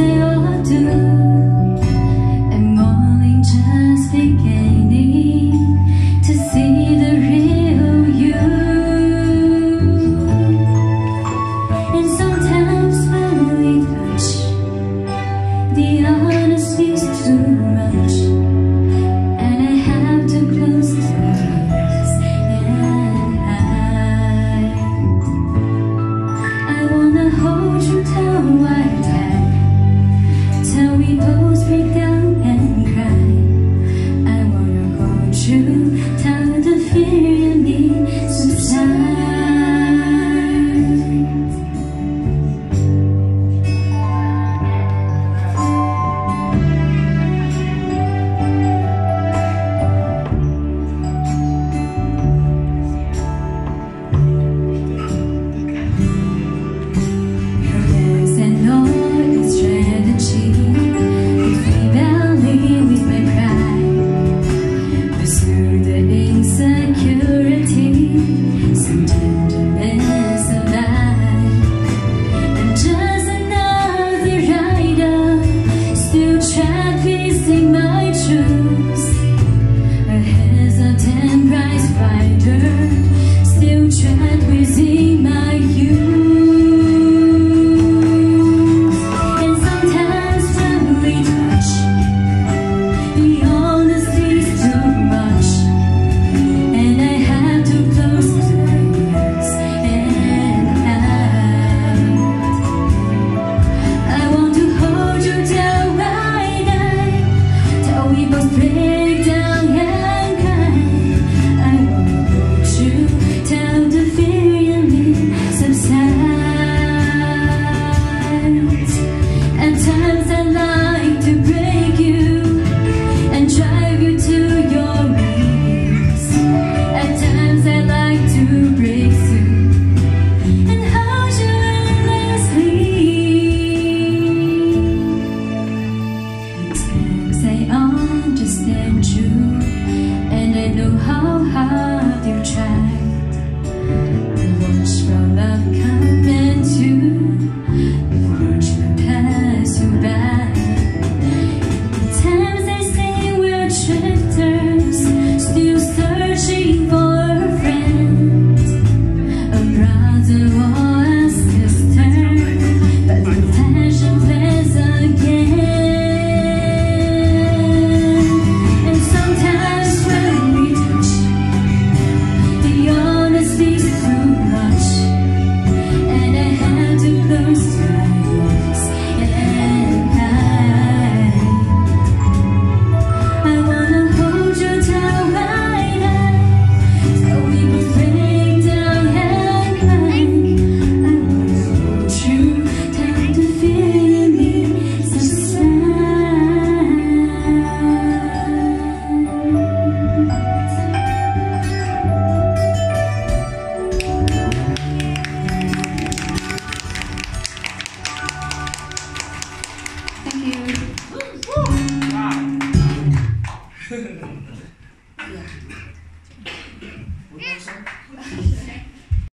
i do. yeah.